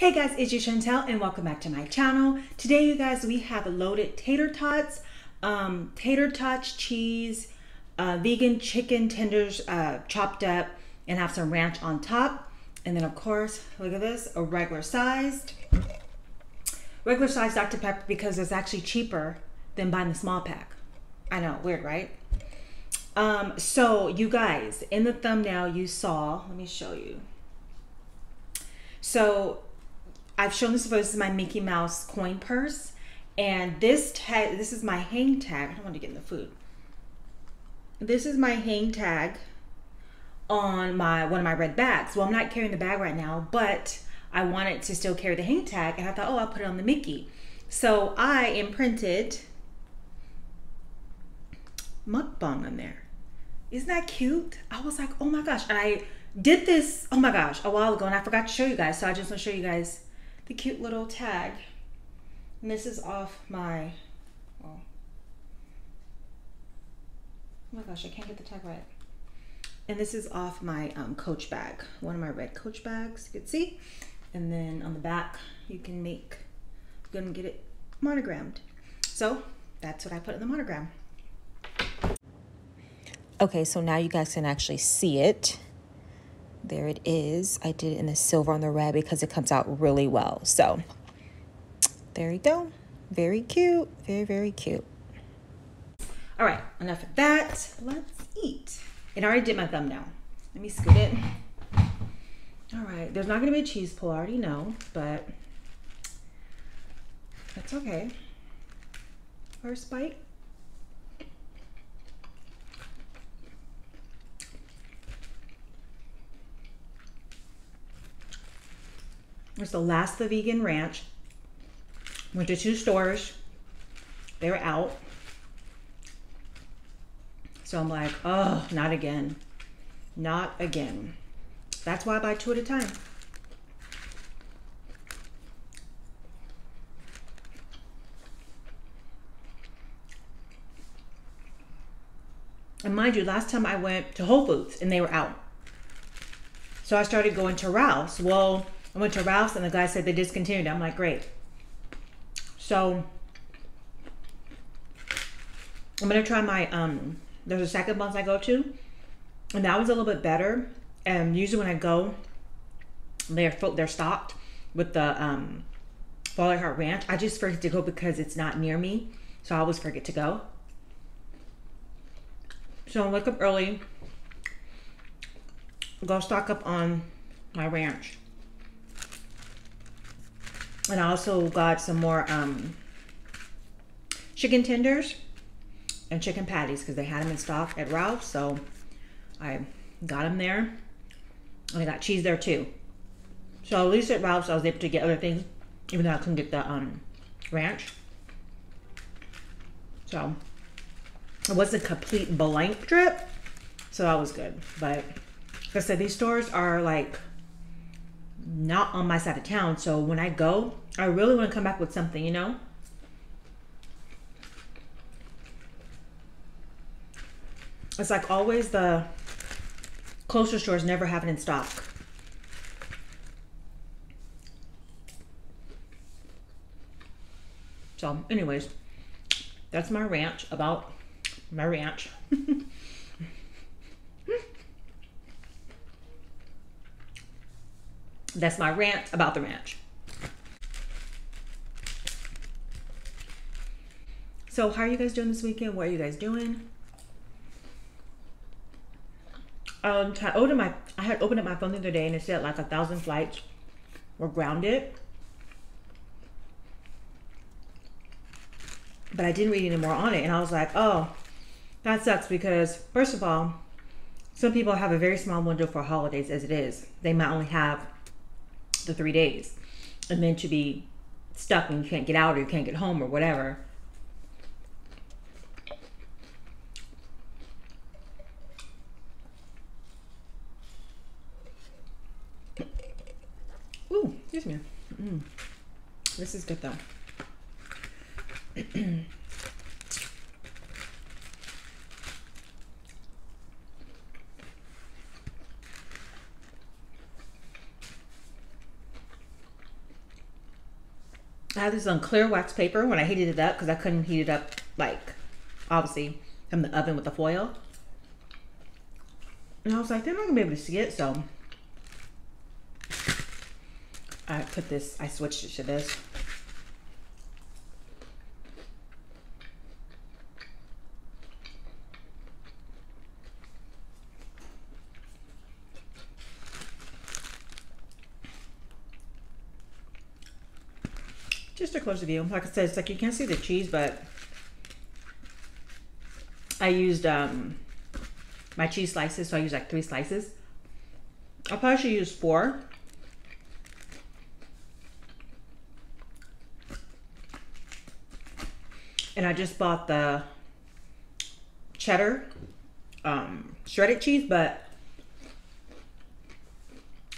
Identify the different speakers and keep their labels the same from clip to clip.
Speaker 1: Hey guys, it's Drew Chantal and welcome back to my channel. Today you guys, we have loaded tater tots, um, tater tots, cheese, uh, vegan chicken tenders uh, chopped up and have some ranch on top. And then of course, look at this, a regular sized, regular sized Dr. Pepper because it's actually cheaper than buying the small pack. I know, weird, right? Um, so you guys, in the thumbnail you saw, let me show you. So I've shown this before. This is my Mickey Mouse coin purse. And this tag, this is my hang tag. I don't want to get in the food. This is my hang tag on my one of my red bags. Well, I'm not carrying the bag right now, but I wanted to still carry the hang tag. And I thought, oh, I'll put it on the Mickey. So I imprinted mukbang on there. Isn't that cute? I was like, oh my gosh. And I did this, oh my gosh, a while ago and I forgot to show you guys. So I just want to show you guys the cute little tag. And this is off my, oh, oh my gosh, I can't get the tag right. And this is off my um, Coach bag, one of my red Coach bags, you can see. And then on the back, you can make, you can get it monogrammed. So that's what I put in the monogram. Okay, so now you guys can actually see it. There it is. I did it in the silver on the red because it comes out really well. So there you go. Very cute. Very, very cute. All right, enough of that. Let's eat. And I already did my thumbnail. Let me scoot it. All right, there's not gonna be a cheese pull, I already know, but that's okay. First bite. It's the last the vegan ranch. Went to two stores. They were out. So I'm like, oh, not again. Not again. That's why I buy two at a time. And mind you, last time I went to Whole Foods and they were out. So I started going to Ralph's. Well, I went to Ralph's and the guy said they discontinued. I'm like, great. So I'm gonna try my um. There's a second ones I go to, and that was a little bit better. And usually when I go, they're they're stocked with the um, Fall Heart Ranch. I just forget to go because it's not near me, so I always forget to go. So I wake up early, go stock up on my ranch. And I also got some more um, chicken tenders and chicken patties because they had them in stock at Ralph's. So I got them there. And I got cheese there too. So at least at Ralph's I was able to get other things, even though I couldn't get the um, ranch. So it was a complete blank trip. So that was good. But like I said, these stores are like not on my side of town. So when I go, I really want to come back with something, you know? It's like always the closer stores never have it in stock. So anyways, that's my ranch about my ranch. That's my rant about the ranch. So how are you guys doing this weekend? What are you guys doing? Um, I opened my I had opened up my phone the other day and it said like a thousand flights were grounded. But I didn't read any more on it and I was like, oh, that sucks because first of all, some people have a very small window for holidays as it is. They might only have the three days. And then to be stuck and you can't get out or you can't get home or whatever. Ooh, excuse me. Mm. This is good though. I had this on clear wax paper when I heated it up because I couldn't heat it up like obviously from the oven with the foil. And I was like, they're not gonna be able to see it, so I put this, I switched it to this. Just a closer view. Like I said, it's like you can't see the cheese, but I used um, my cheese slices, so I used like three slices. I probably should use four. And I just bought the cheddar um, shredded cheese, but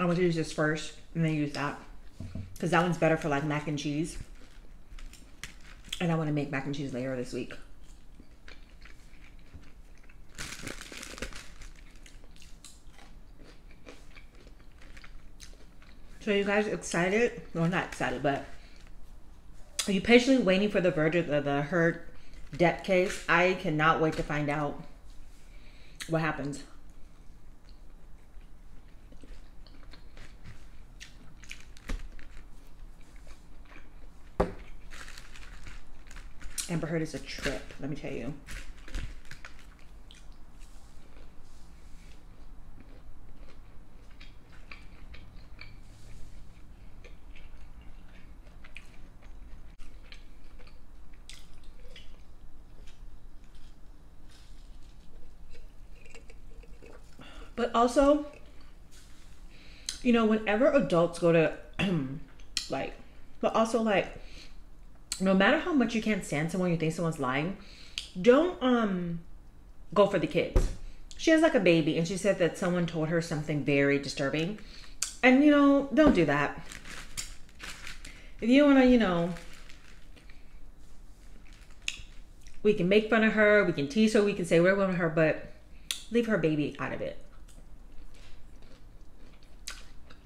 Speaker 1: I'm gonna use this first and then use that because that one's better for like mac and cheese. And I want to make mac and cheese later this week. So you guys excited? Well, not excited, but are you patiently waiting for the verdict of the Heard Depp case? I cannot wait to find out what happens. Amber Heard is a trip, let me tell you. But also, you know, whenever adults go to like, but also like, no matter how much you can't stand someone, you think someone's lying, don't um go for the kids. She has like a baby, and she said that someone told her something very disturbing, and you know, don't do that. If you want to, you know, we can make fun of her, we can tease her, we can say we're with her, but leave her baby out of it.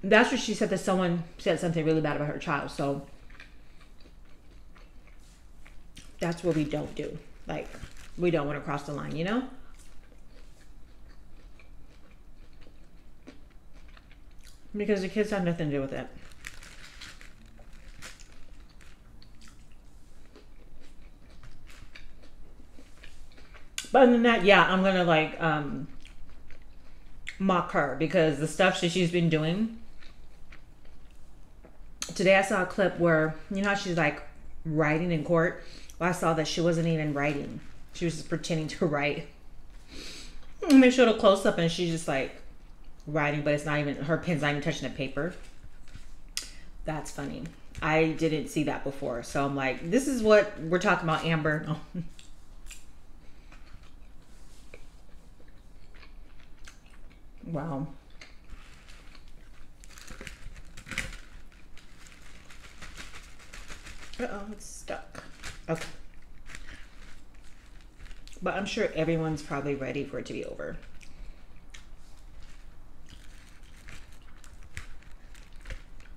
Speaker 1: That's what she said that someone said something really bad about her child. So that's what we don't do. Like, we don't want to cross the line, you know? Because the kids have nothing to do with it. But other than that, yeah, I'm gonna like um mock her because the stuff that she's been doing. Today I saw a clip where you know she's like writing in court well, I saw that she wasn't even writing. She was just pretending to write. And they showed a close up and she's just like writing, but it's not even, her pen's not even touching the paper. That's funny. I didn't see that before. So I'm like, this is what we're talking about, Amber. Wow. Uh oh, it's stuck. Okay. But I'm sure everyone's probably ready for it to be over.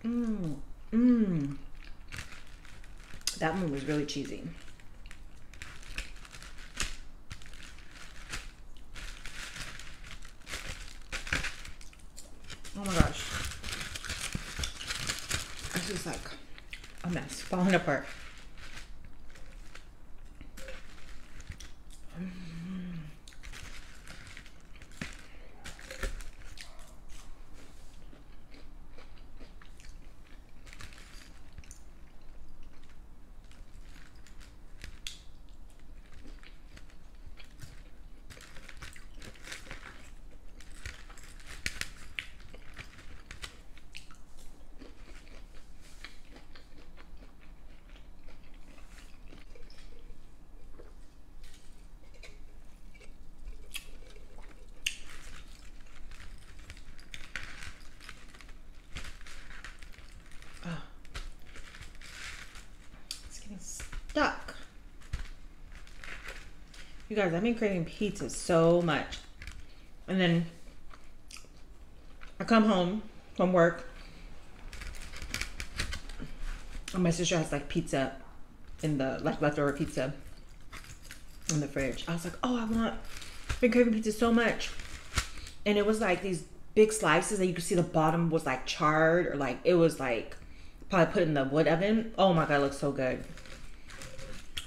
Speaker 1: Mmm. Mmm. That one was really cheesy. Oh my gosh. This is like a mess, falling apart. Stuck. You guys, I've been craving pizza so much. And then I come home from work And my sister has like pizza in the like leftover pizza in the fridge. I was like, oh, I want been craving pizza so much, and it was like these big slices that you could see the bottom was like charred or like it was like probably put in the wood oven. Oh my god, it looks so good.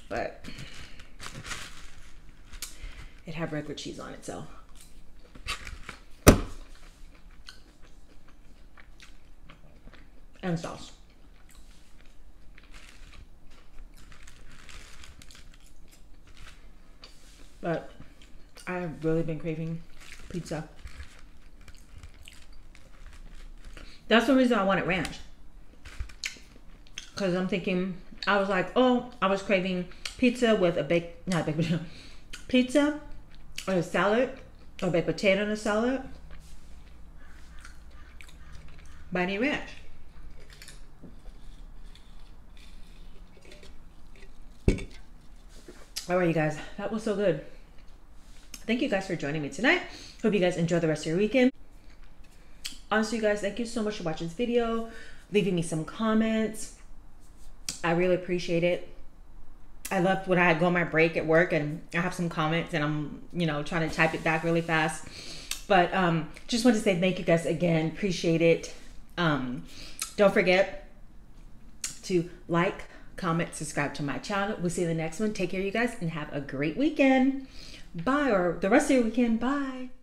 Speaker 1: But it had regular cheese on it, so and sauce. But I've really been craving pizza. That's the reason I wanted ranch. Because I'm thinking, I was like, oh, I was craving pizza with a baked, not baked potato, pizza or a salad or baked potato and a salad. I need ranch. All right, you guys, that was so good. Thank you guys for joining me tonight. Hope you guys enjoy the rest of your weekend. Honestly, you guys, thank you so much for watching this video, leaving me some comments. I really appreciate it. I love when I go on my break at work and I have some comments and I'm, you know, trying to type it back really fast. But um, just want to say thank you guys again. Appreciate it. Um, don't forget to like, comment, subscribe to my channel. We'll see you in the next one. Take care, you guys, and have a great weekend. Bye, or the rest of your weekend. Bye.